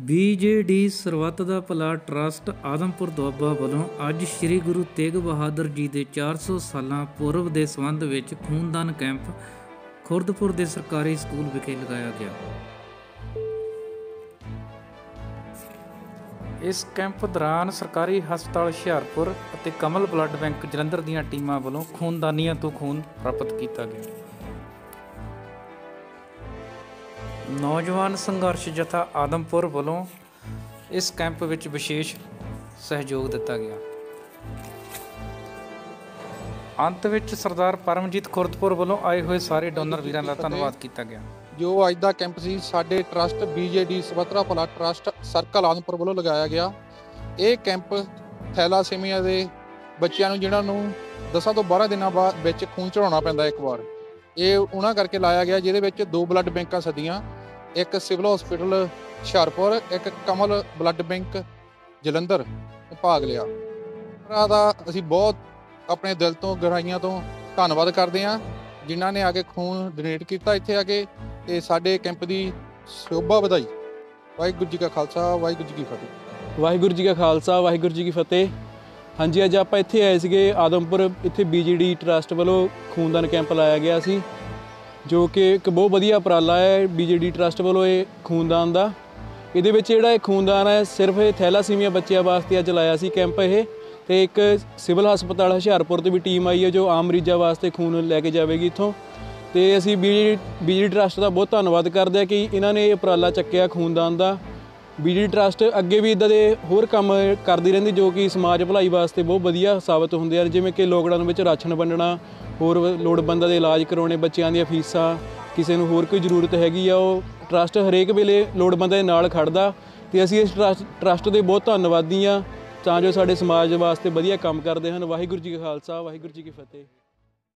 BJD ਸਰਬੱਤ ਦਾ ਭਲਾ trust Adampur Doaba ਵੱਲੋਂ ਅੱਜ ਸ੍ਰੀ ਗੁਰੂ ਤੇਗ ਬਹਾਦਰ ਜੀ ਦੇ 400 ਸਾਲਾਂ ਪੂਰਬ ਦੇ ਸੰਬੰਧ ਵਿੱਚ ਖੂਨਦਾਨ ਕੈਂਪ ਖੁਰਦਪੁਰ ਦੇ ਸਰਕਾਰੀ ਸਕੂਲ ਵਿਖੇ ਲਗਾਇਆ ਗਿਆ। ਇਸ ਕੈਂਪ ਦੌਰਾਨ ਸਰਕਾਰੀ ਹਸਪਤਾਲ ਹੁਸ਼ਿਆਰਪੁਰ ਅਤੇ ਕਮਲ ਬਲੱਡ ਬੈਂਕ ਜਲੰਧਰ ਦੀਆਂ ਟੀਮਾਂ ਵੱਲੋਂ ਖੂਨਦਾਨੀਆਂ ਤੋਂ ਖੂਨ ਪ੍ਰਾਪਤ ਕੀਤਾ ਗਿਆ। ਨੌਜਵਾਨ ਸੰਘਰਸ਼ ਜਥਾ ਆਦਮਪੁਰ ਵੱਲੋਂ ਇਸ ਕੈਂਪ ਵਿੱਚ ਵਿਸ਼ੇਸ਼ ਸਹਿਯੋਗ ਦਿੱਤਾ ਗਿਆ। ਅੰਤ ਵਿੱਚ ਸਰਦਾਰ ਪਰਮਜੀਤ ਖੁਰਦਪੁਰ ਵੱਲੋਂ ਆਏ ਹੋਏ ਸਾਰੇ ਡੋਨਰ ਵੀਰਾਂ ਦਾ ਧੰਨਵਾਦ ਕੀਤਾ ਗਿਆ। ਜੋ ਅੱਜ ਦਾ ਕੈਂਪ ਸੀ, ਸਾਡੇ ਟਰਸਟ ਬੀਜੇਡੀ ਸਵਤਰਾ ਭਲਾ ਟਰਸਟ ਸਰਕਲ ਆਦਮਪੁਰ ਵੱਲੋਂ ਲਗਾਇਆ ਗਿਆ। ਇਹ ਕੈਂਪ ਥੈਲਾਸੀਮੀਆ ਦੇ ਬੱਚਿਆਂ ਨੂੰ, ਜਿਨ੍ਹਾਂ ਨੂੰ 10 ਤੋਂ 12 ਦਿਨਾਂ ਬਾਅਦ ਵਿੱਚ ਖੂਨ ਚੜਾਉਣਾ ਪੈਂਦਾ ਇੱਕ ਵਾਰ, ਇਹ ਉਹਨਾਂ ਕਰਕੇ ਲਾਇਆ ਗਿਆ, ਜਿਹਦੇ ਵਿੱਚ ਦੋ ਬਲੱਡ ਬੈਂਕਾਂ ਸਦੀਆਂ। ਇੱਕ ਸਿਵਲ ਹਸਪੀਟਲ, ਹੁਸ਼ਿਆਰਪੁਰ, ਇੱਕ ਕਮਲ ਬਲੱਡ ਬੈਂਕ, ਜਲੰਧਰ ਭਾਗ ਲਿਆ। ਉਹਨਾਂ ਦਾ ਅਸੀਂ ਬਹੁਤ ਆਪਣੇ ਦਿਲ ਤੋਂ, ਗਹਿਰਾਈਆਂ ਤੋਂ ਧੰਨਵਾਦ ਕਰਦੇ ਹਾਂ, ਜਿਨ੍ਹਾਂ ਨੇ ਆ ਕੇ ਖੂਨ ਡੋਨੇਟ ਕੀਤਾ ਇੱਥੇ ਆ ਕੇ ਤੇ ਸਾਡੇ ਕੈਂਪ ਦੀ ਸ਼ੋਭਾ ਵਧਾਈ। ਵਾਹਿਗੁਰੂ ਜੀ ਕਾ ਖਾਲਸਾ, ਵਾਹਿਗੁਰੂ ਜੀ ਕੀ ਫਤਿਹ। ਵਾਹਿਗੁਰੂ ਜੀ ਕਾ ਖਾਲਸਾ, ਵਾਹਿਗੁਰੂ ਜੀ ਕੀ ਫਤਿਹ। ਹਾਂਜੀ, ਅੱਜ ਆਪਾਂ ਇੱਥੇ ਆਏ ਸੀਗੇ ਆਦਮਪੁਰ, ਇੱਥੇ ਬੀਜੀਡੀ ਟਰਸਟ ਵੱਲੋਂ ਖੂਨਦਾਨ ਕੈਂਪ ਲਾਇਆ ਗਿਆ ਸੀ। ਜੋ ਕਿ ਇੱਕ ਬਹੁਤ ਵਧੀਆ ਉਪਰਾਲਾ ਹੈ ਬੀਜੀਡੀ ਟਰਸਟ ਵੱਲੋਂ ਇਹ ਖੂਨਦਾਨ ਦਾ। ਇਹਦੇ ਵਿੱਚ ਜਿਹੜਾ ਇਹ ਖੂਨਦਾਨ ਹੈ, ਸਿਰਫ ਇਹ ਥੈਲਾਸੀਮੀਆ ਬੱਚਿਆਂ ਵਾਸਤੇ ਅੱਜ ਲਾਇਆ ਸੀ ਕੈਂਪ ਇਹ ਤੇ ਇੱਕ ਸਿਵਲ ਹਸਪਤਾਲ ਹੁਸ਼ਿਆਰਪੁਰ ਤੋਂ ਵੀ ਟੀਮ ਆਈ ਹੈ ਜੋ ਆਮ ਮਰੀਜ਼ਾਂ ਵਾਸਤੇ ਖੂਨ ਲੈ ਕੇ ਜਾਵੇਗੀ ਇੱਥੋਂ। ਤੇ ਅਸੀਂ ਬੀਜੀਡੀ ਬੀਜੀਡੀ ਟਰਸਟ ਦਾ ਬਹੁਤ ਧੰਨਵਾਦ ਕਰਦੇ ਹਾਂ ਕਿ ਇਹਨਾਂ ਨੇ ਇਹ ਉਪਰਾਲਾ ਚੱਕਿਆ ਖੂਨਦਾਨ ਦਾ। ਬੀਡੀ ਟਰਸਟ ਅੱਗੇ ਵੀ ਇਦਾਂ ਦੇ ਹੋਰ ਕੰਮ ਕਰਦੀ ਰਹਿੰਦੀ ਜੋ ਕਿ ਸਮਾਜ ਭਲਾਈ ਵਾਸਤੇ ਬਹੁਤ ਵਧੀਆ ਸਾਬਤ ਹੁੰਦੇ ਹਨ, ਜਿਵੇਂ ਕਿ ਲੋਕਡਾਊਨ ਵਿੱਚ ਰਾਸ਼ਨ ਵੰਡਣਾ ਹੋਰ ਲੋੜਵੰਦਾਂ ਦੇ ਇਲਾਜ ਕਰਾਉਣੇ, ਬੱਚਿਆਂ ਦੀਆਂ ਫੀਸਾਂ, ਕਿਸੇ ਨੂੰ ਹੋਰ ਕੋਈ ਜ਼ਰੂਰਤ ਹੈਗੀ ਆ, ਉਹ ਟਰਸਟ ਹਰੇਕ ਵੇਲੇ ਲੋੜਵੰਦਾਂ ਦੇ ਨਾਲ ਖੜਦਾ ਤੇ ਅਸੀਂ ਇਸ ਟਰਸਟ- ਟਰਸਟ ਦੇ ਬਹੁਤ ਧੰਨਵਾਦੀ ਆ ਤਾਂ ਜੋ ਸਾਡੇ ਸਮਾਜ ਵਾਸਤੇ ਵਧੀਆ ਕੰਮ ਕਰਦੇ ਹਨ। ਵਾਹਿਗੁਰੂ ਜੀ ਕਾ ਖਾਲਸਾ, ਵਾਹਿਗੁਰੂ ਜੀ ਕੀ ਫਤਿਹ।